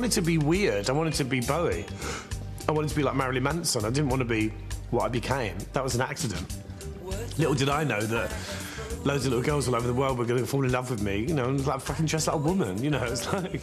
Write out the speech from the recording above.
I wanted to be weird. I wanted to be Bowie. I wanted to be like Marilyn Manson. I didn't want to be what I became. That was an accident. Little did I know that loads of little girls all over the world were going to fall in love with me, you know, and like fucking dress like a woman, you know. It's like.